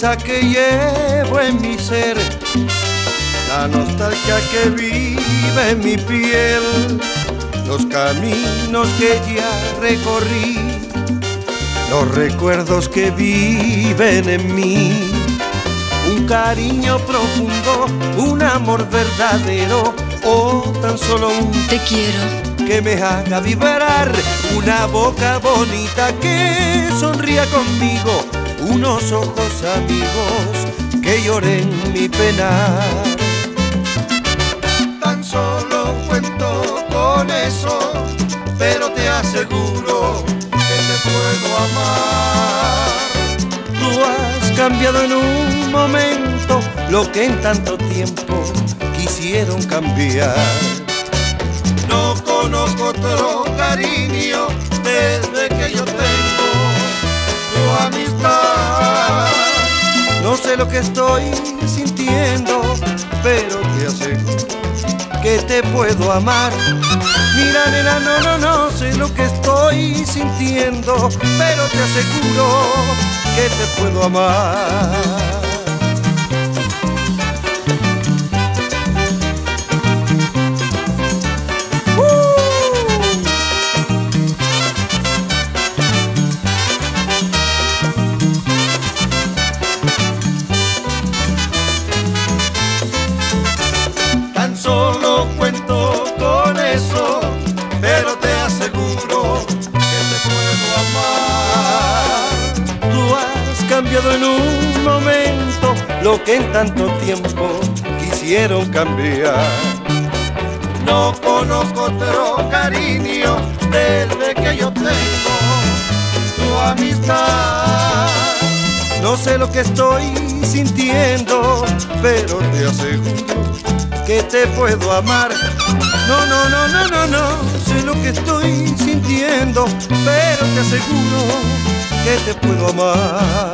tristeza que llevo en mi ser, la nostalgia que vive en mi piel, los caminos que ya recorrí, los recuerdos que viven en mí, un cariño profundo, un amor verdadero o tan solo un Te quiero. que me haga vibrar, una boca bonita que sonría conmigo, unos ojos amigos que lloren mi pena. Tan solo cuento con eso, pero te aseguro que te puedo amar. Tú has cambiado en un momento lo que en tanto tiempo quisieron cambiar. No conozco otro cariño desde No sé lo que estoy sintiendo, pero te aseguro que te puedo amar. Mira, nena, no, no, no sé lo que estoy sintiendo, pero te aseguro que te puedo amar. Que en tanto tiempo quisieron cambiar. No conozco otro cariño desde que yo tengo tu amistad. No sé lo que estoy sintiendo, pero te aseguro que te puedo amar. No, no, no, no, no, no, sé lo que estoy sintiendo, pero te aseguro que te puedo amar.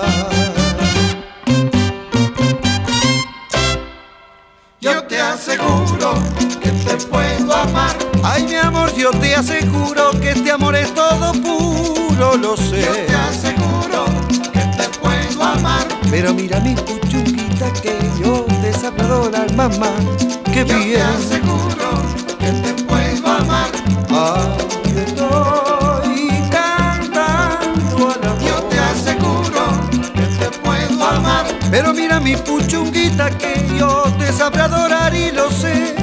Te aseguro que este amor es todo puro, lo sé. Yo te aseguro que te puedo amar. Pero mira mi puchunguita que yo te sabré al mamá. Que bien. Yo te aseguro que te puedo amar. Ay, estoy cantando al amor. Yo te aseguro que te puedo amar. Pero mira mi puchunguita que yo te sabré adorar y lo sé.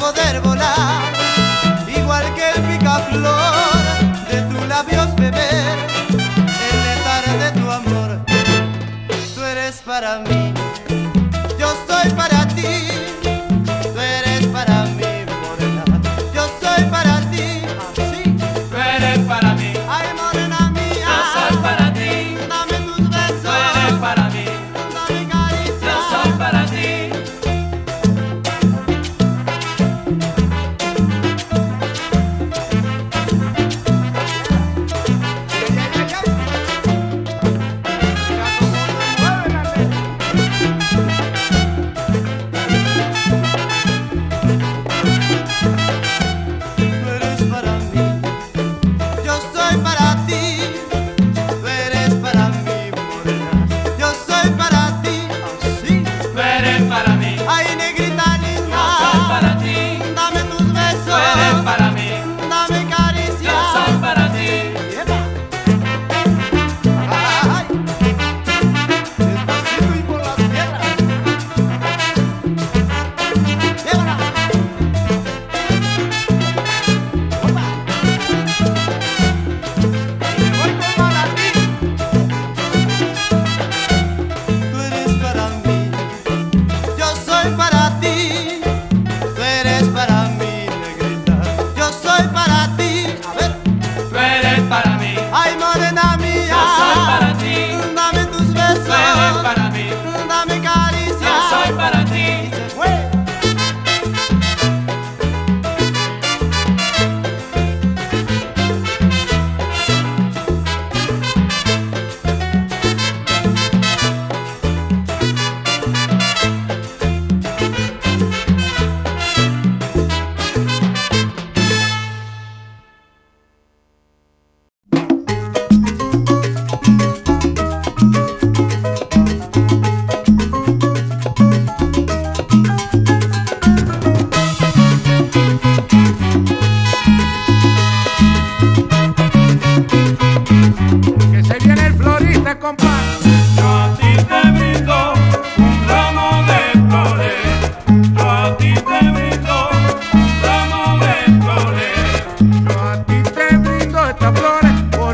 Poder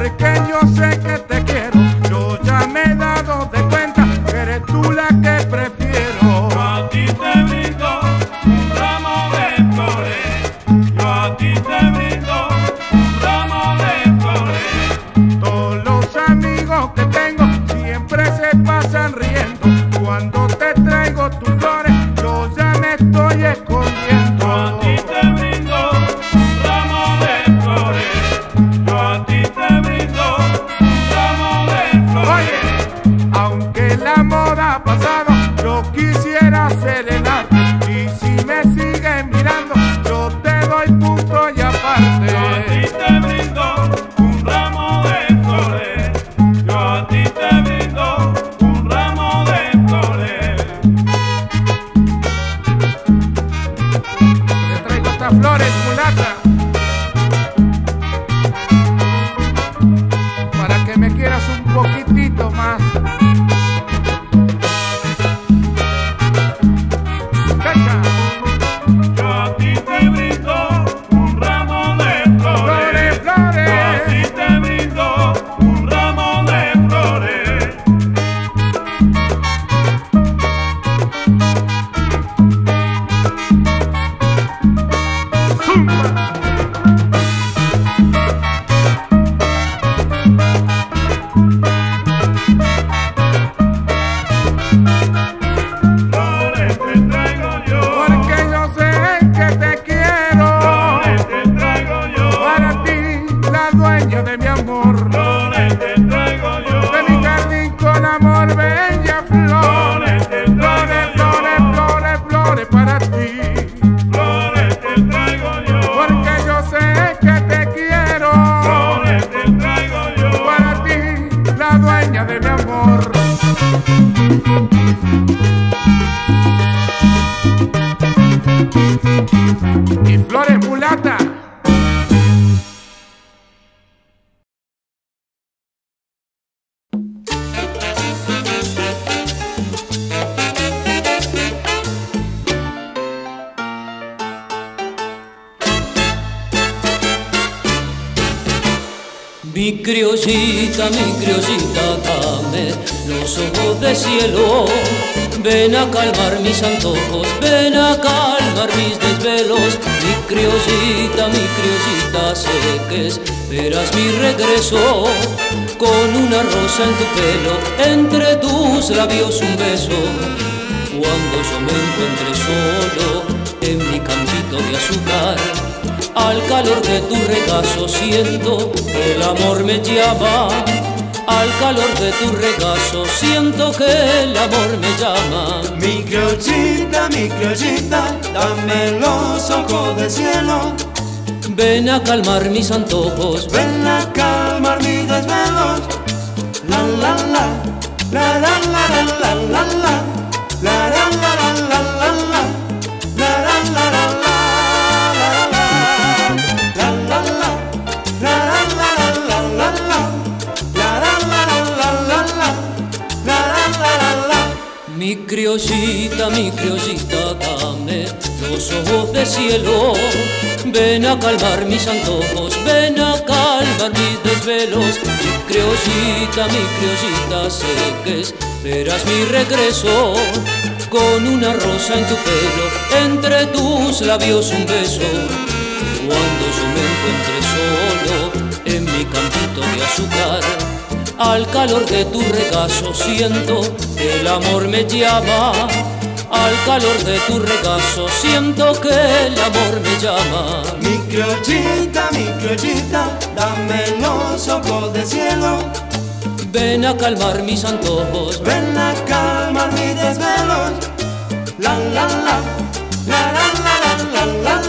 porque yo sé que te mis antojos, ven a calmar mis desvelos. Mi criollita, mi criollita, sé que esperas mi regreso. Con una rosa en tu pelo, entre tus labios un beso. Cuando yo me encuentre solo en mi campito de azúcar al calor de tu regazo siento que el amor me llama. Al calor de tu regazo siento que el amor me llama. Mi criollita, mi criollita, dame los ojos del cielo. Ven a calmar mis antojos, ven a calmar mis desvelos. La la la, la la la la la la la la la la la criollita, mi criollita, dame los ojos de cielo. Ven a calmar mis antojos, ven a calmar mis desvelos. Mi criollita, mi criollita, sé que esperas mi regreso. Con una rosa en tu pelo, entre tus labios un beso. Cuando yo me encuentre solo en mi campito de azúcar al calor de tu regazo siento que el amor me llama. Al calor de tu regazo siento que el amor me llama. Mi criollita, mi criollita, dame los ojos del cielo. Ven a calmar mis antojos, ven a calmar mis desvelos. La la, la la la la la la la.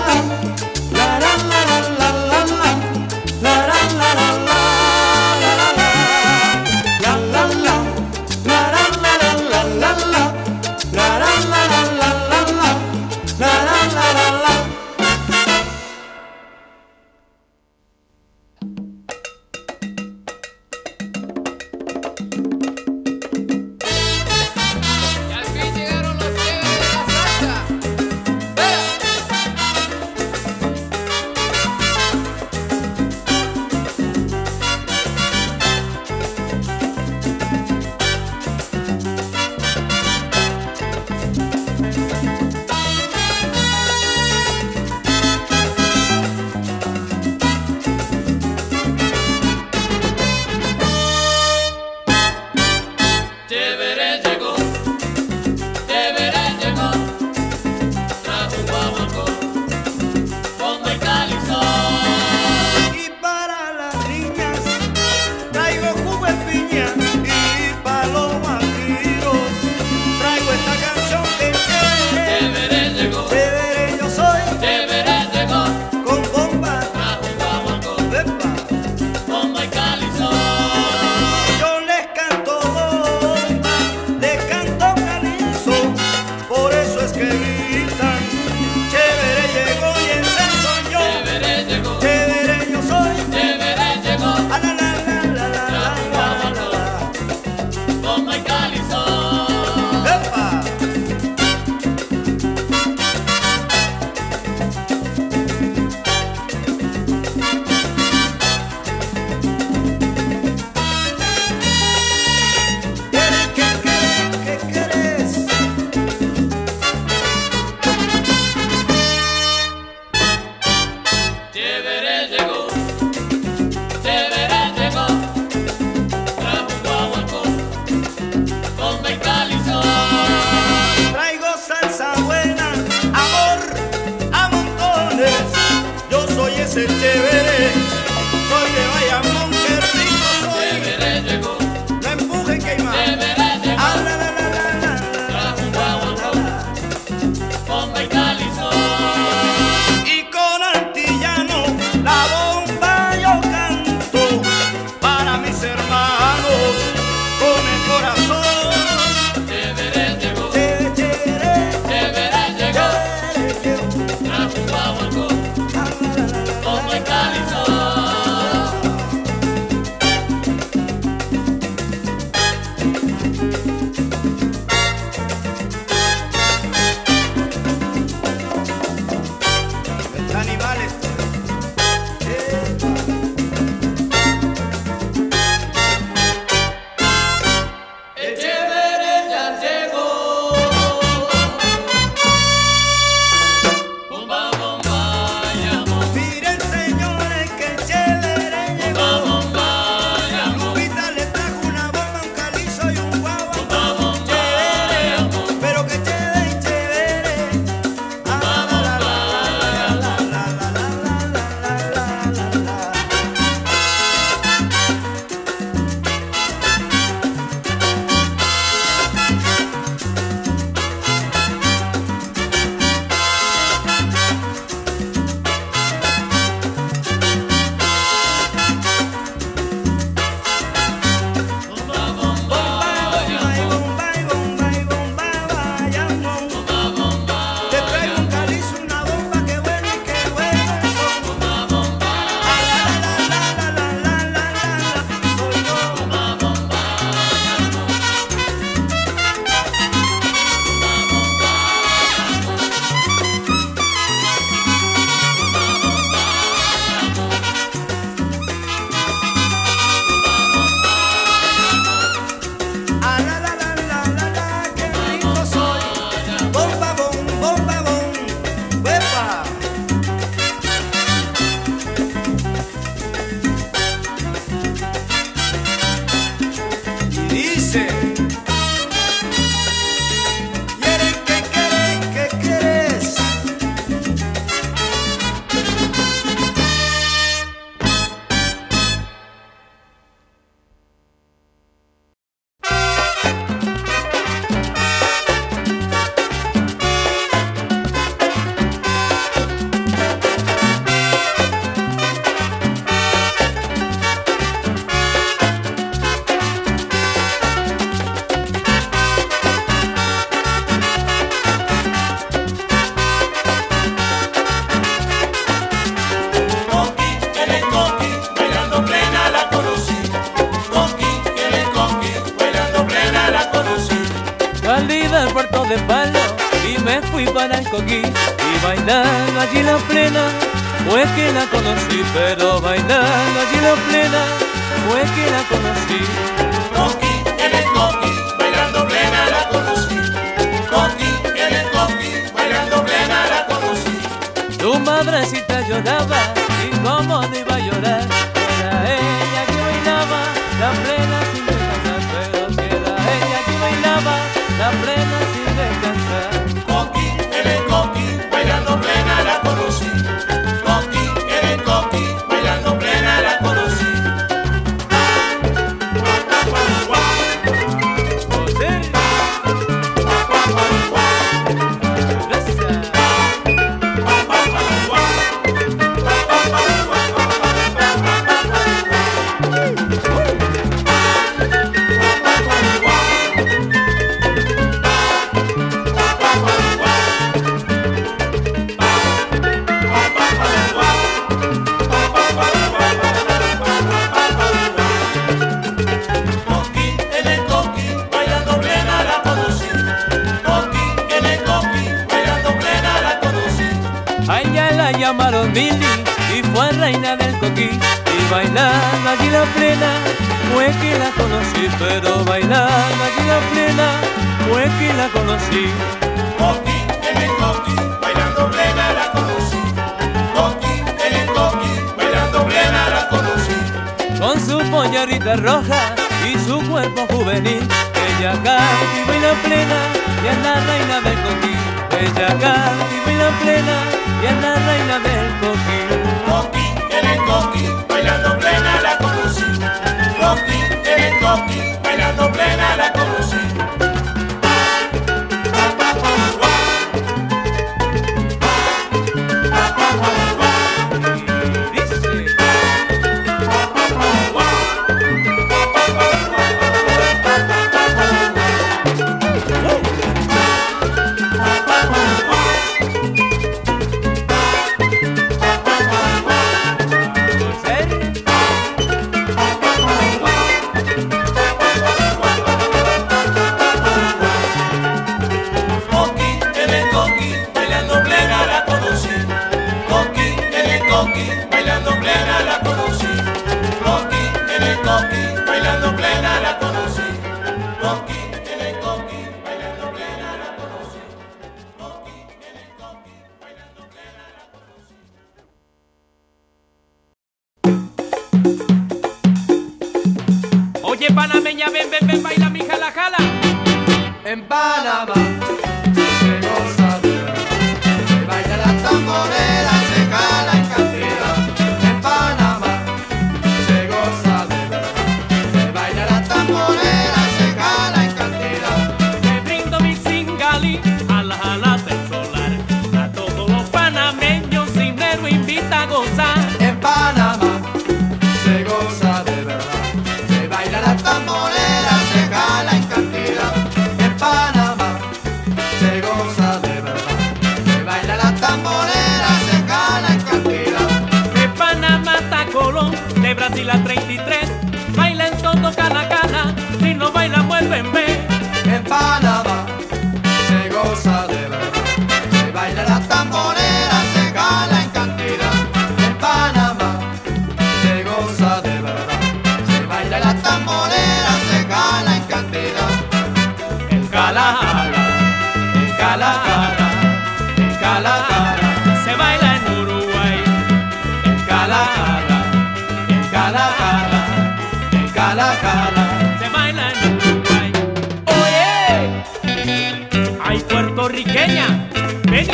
noche chévere.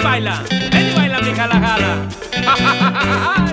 Baila, ven y baila mi jala jala.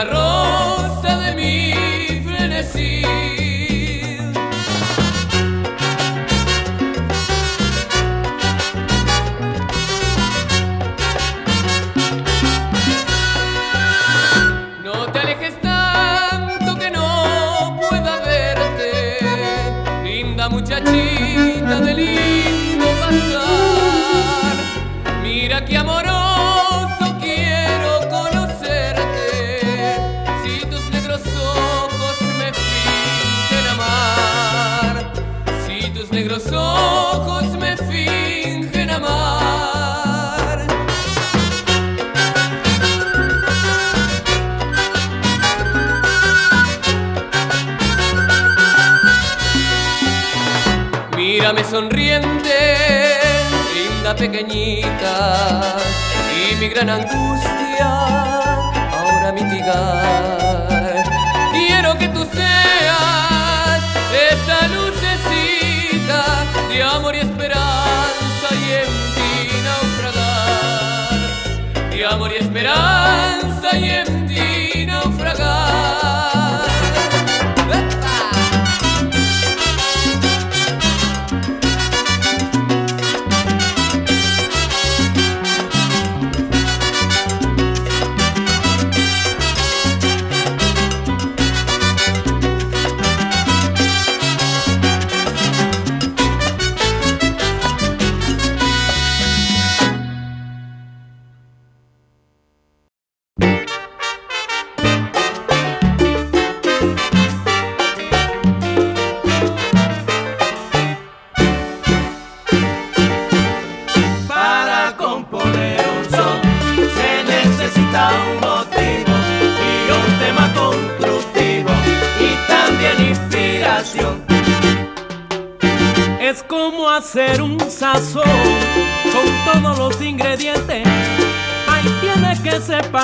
Quédate Mírame sonriente, linda pequeñita, y mi gran angustia ahora mitigar. Quiero que tú seas esa lucecita de amor y esperanza y en ti naufragar. De amor y esperanza y en ti naufragar.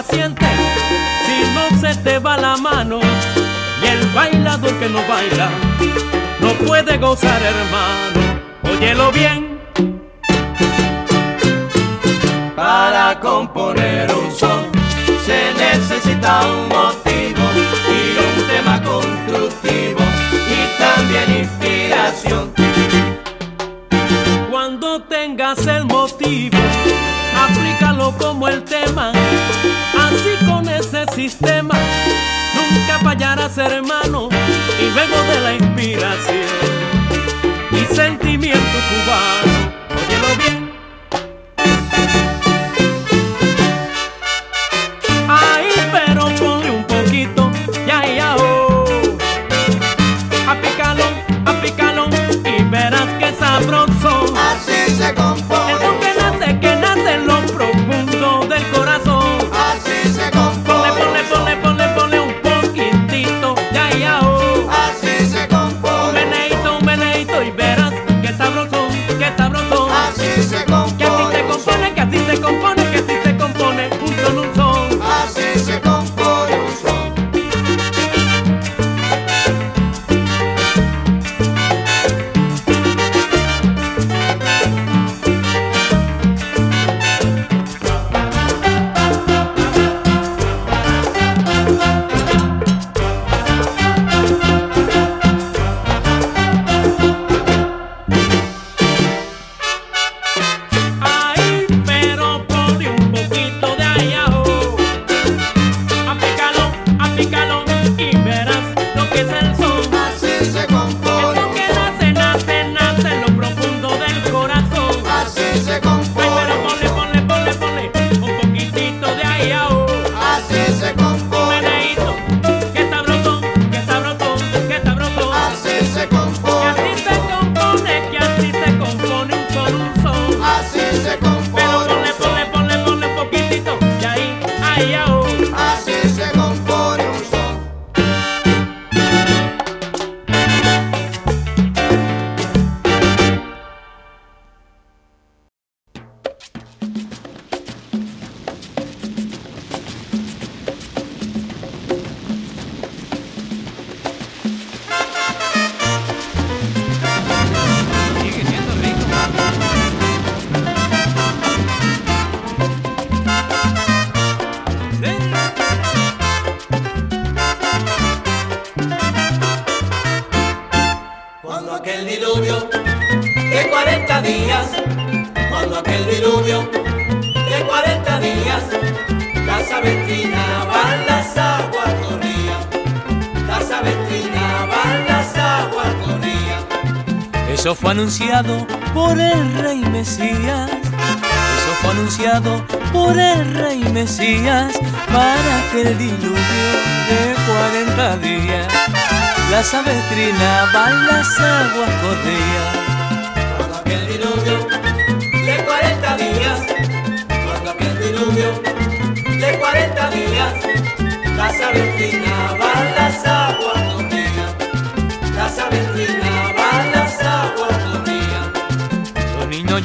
Paciente, si no se te va la mano. Y el bailador que no baila no puede gozar, hermano. Óyelo bien. Para componer un son se necesita un motivo y un tema constructivo y también inspiración. Cuando tengas el motivo, aplícalo como el tema. Sistema, nunca fallarás, hermano. Y luego de la inspiración y sentimiento cubano, óyelo bien. Ay, pero ponle un poquito, ya, ya, oh. Apícalo, apícalo y verás que sabroso. Así se El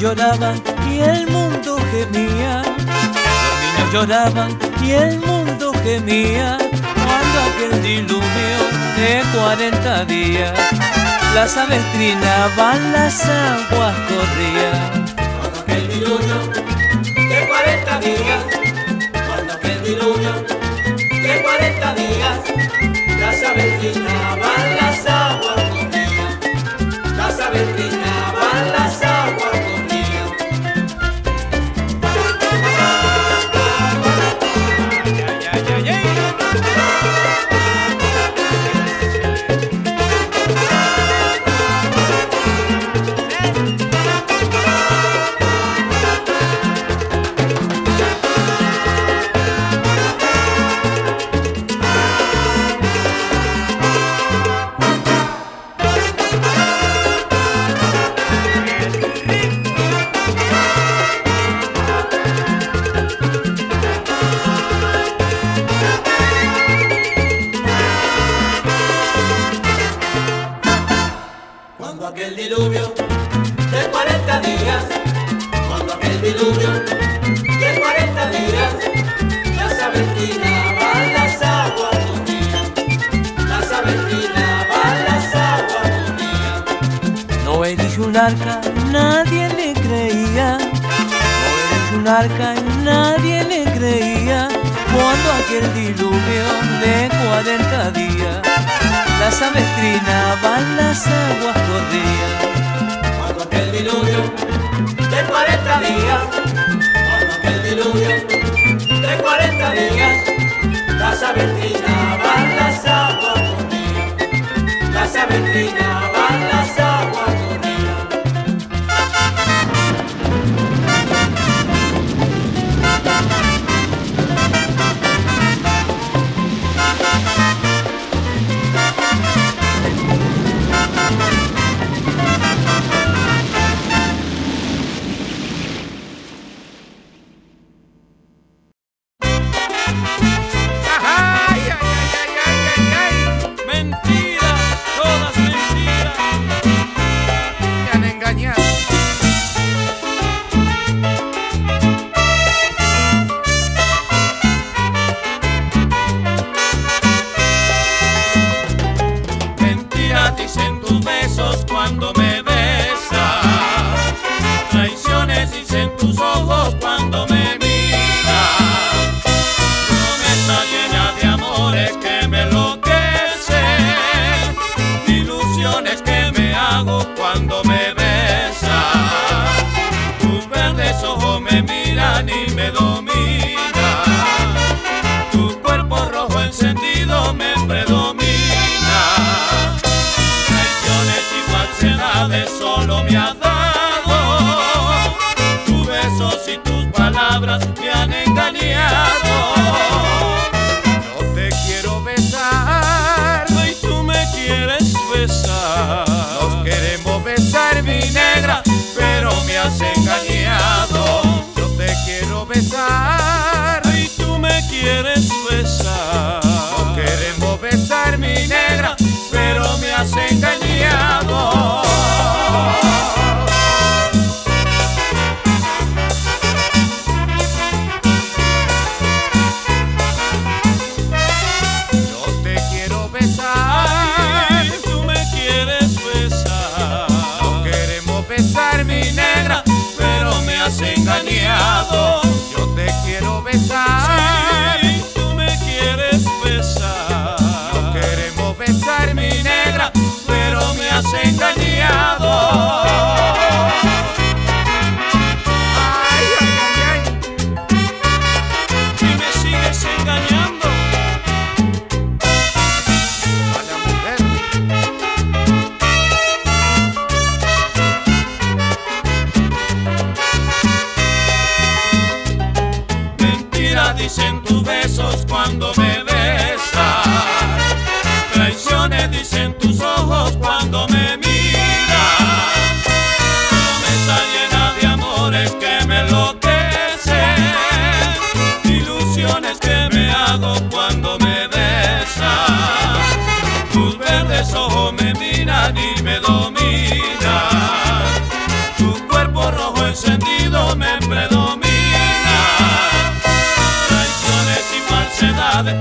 lloraban y el mundo gemía. Los niños lloraban y el mundo gemía. Cuando aquel diluvio de 40 días, la sabestrina van las aguas corrían. Cuando aquel diluvio de 40 días, cuando aquel diluvio 40 días, la sabestrina van las aquel diluvio de 40 días, cuando aquel diluvio de 40 días, la sabestrina van las aguas corrían, la sabestrina van las aguas corrían. No eres un arca, nadie le creía. No eres un arca, nadie le creía. Cuando aquel diluvio de 40 días, la sabestrina van las aguas corrían. Cuando aquel diluvio de 40 días, cuando aquel diluvio de 40 días, la sabestrina van las aguas corrían, la sabestrina van las aguas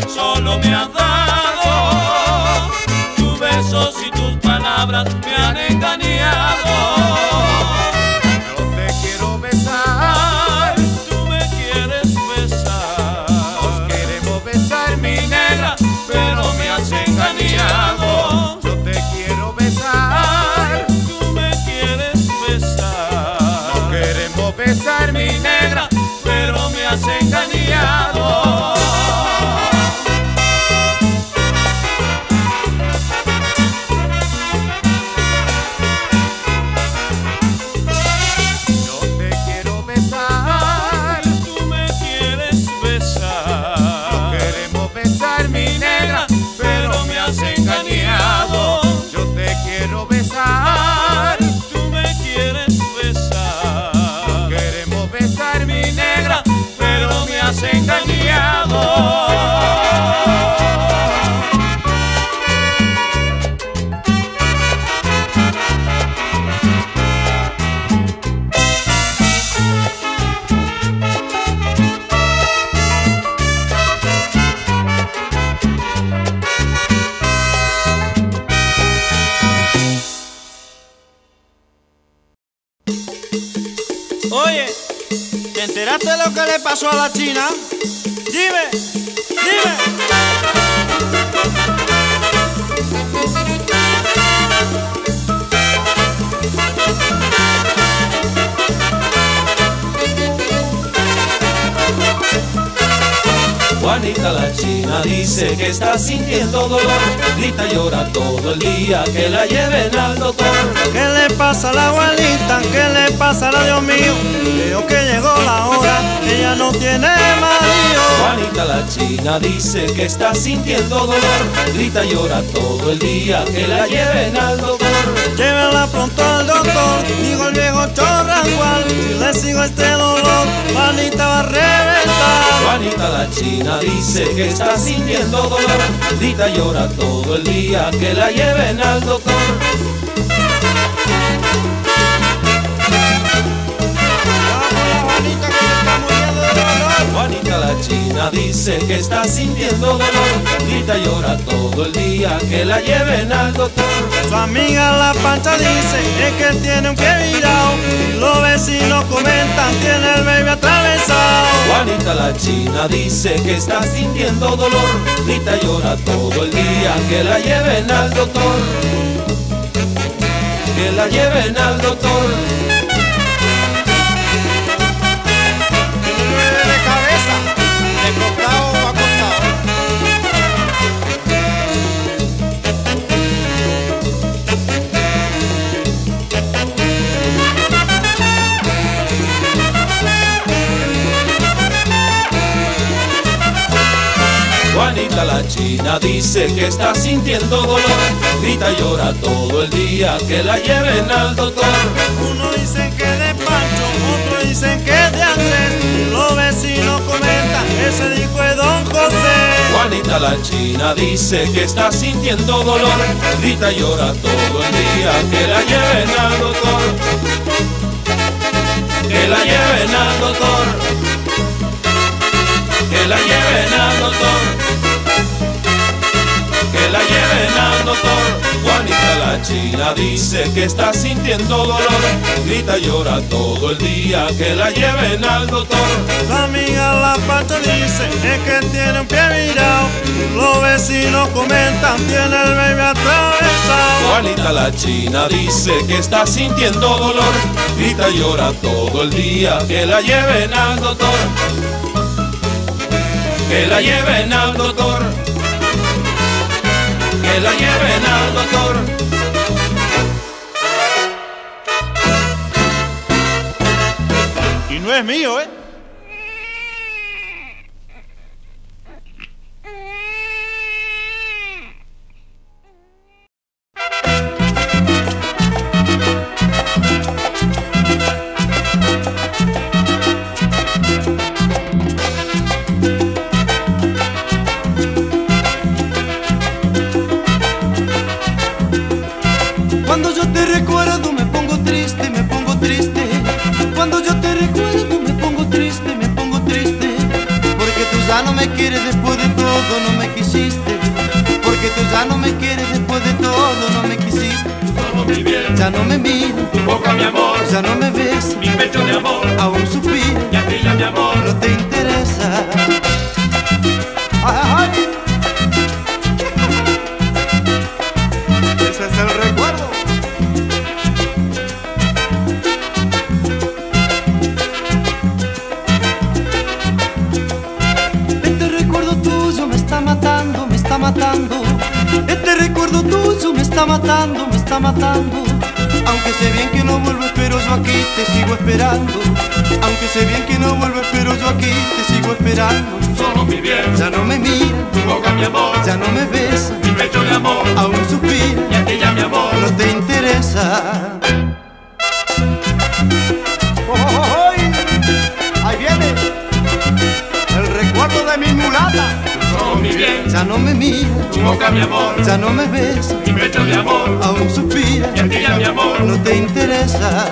solo me has dado. Tus besos y tus palabras me han engañado. Oye, ¿te enteraste de lo que le pasó a la China? Dime, dime. Juanita la china dice que está sintiendo dolor, grita y llora todo el día, que la lleven al doctor. ¿Qué le pasa a la abuelita? ¿Qué le pasa a la Dios mío? Creo que llegó la hora, ella no tiene marido. Juanita la china dice que está sintiendo dolor, grita y llora todo el día, que la lleven al doctor. Llévela pronto al doctor, dijo el viejo chorrangual. Si le sigo este dolor, Juanita va a reventar. Juanita la china dice que está sintiendo dolor, grita y llora todo el día, que la lleven al doctor. Juanita. Juanita la china dice que está sintiendo dolor, grita y llora todo el día, que la lleven al doctor. Su amiga la pancha dice es que tiene un pie virado. Los vecinos comentan, tiene el baby atravesado. Juanita la china dice que está sintiendo dolor, grita y llora todo el día, que la lleven al doctor. Que la lleven al doctor. China dice que está sintiendo dolor, grita y llora todo el día, que la lleven al doctor. Uno dicen que de Pancho, otro dicen que de Andrés. Los vecinos comentan, ese dijo es Don José. Juanita la china dice que está sintiendo dolor, grita y llora todo el día, que la lleven al doctor. Que la lleven al doctor. Que la lleven al doctor. Que la lleven al doctor. Juanita la china dice que está sintiendo dolor, grita y llora todo el día, que la lleven al doctor. La amiga la pancha dice es que tiene un pie virado. Los vecinos comentan, tiene el baby atravesado. Juanita la china dice que está sintiendo dolor, grita y llora todo el día, que la lleven al doctor. Que la lleven al doctor. Que la lleven al doctor. Y no es mío, ¿eh? Ya no me quieres después de todo, no me quisiste. Solo mi bien, Ya no me miras, tu boca mi amor, ya no me ves, mi pecho de amor, aún suspiro, y Solo mi bien, Ya no me miras, tu boca mi amor, ya no me besas, mi pecho de amor, aún suspiras, y a ti ya mi amor. no te interesa. Ahí viene el recuerdo de mi mulata. Solo mi bien, Ya no me miras, tu boca mi amor, ya no me besas, mi pecho de amor, aún suspiras, y a ti ya mi amor. no te interesa.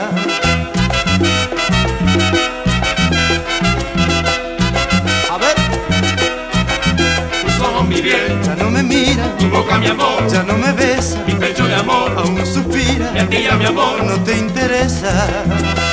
Mi amor. no te interesa.